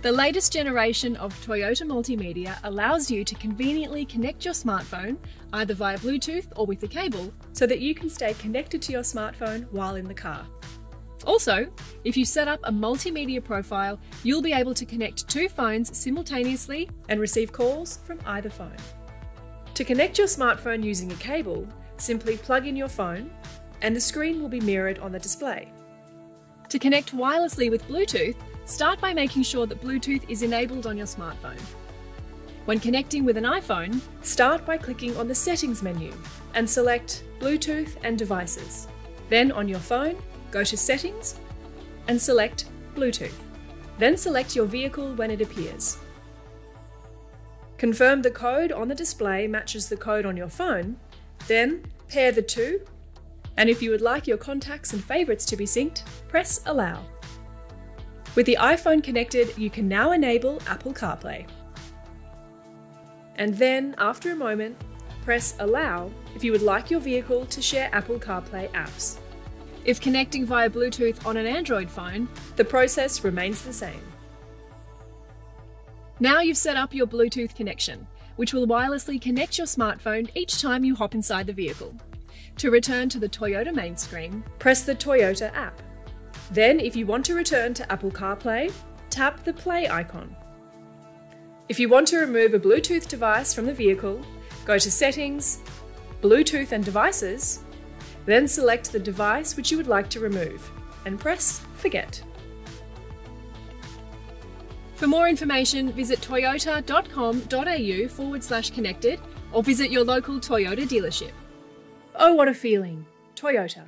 The latest generation of Toyota Multimedia allows you to conveniently connect your smartphone either via Bluetooth or with a cable so that you can stay connected to your smartphone while in the car. Also, if you set up a multimedia profile, you'll be able to connect two phones simultaneously and receive calls from either phone. To connect your smartphone using a cable, simply plug in your phone and the screen will be mirrored on the display. To connect wirelessly with Bluetooth, start by making sure that Bluetooth is enabled on your smartphone. When connecting with an iPhone, start by clicking on the Settings menu and select Bluetooth and Devices. Then on your phone, go to Settings and select Bluetooth. Then select your vehicle when it appears. Confirm the code on the display matches the code on your phone, then pair the two, and if you would like your contacts and favourites to be synced, press Allow. With the iPhone connected, you can now enable Apple CarPlay. And then, after a moment, press Allow if you would like your vehicle to share Apple CarPlay apps. If connecting via Bluetooth on an Android phone, the process remains the same. Now you've set up your Bluetooth connection, which will wirelessly connect your smartphone each time you hop inside the vehicle. To return to the Toyota main screen, press the Toyota app. Then, if you want to return to Apple CarPlay, tap the play icon. If you want to remove a Bluetooth device from the vehicle, go to Settings, Bluetooth and Devices, then select the device which you would like to remove and press Forget. For more information, visit toyota.com.au forward slash connected or visit your local Toyota dealership. Oh, what a feeling! Toyota.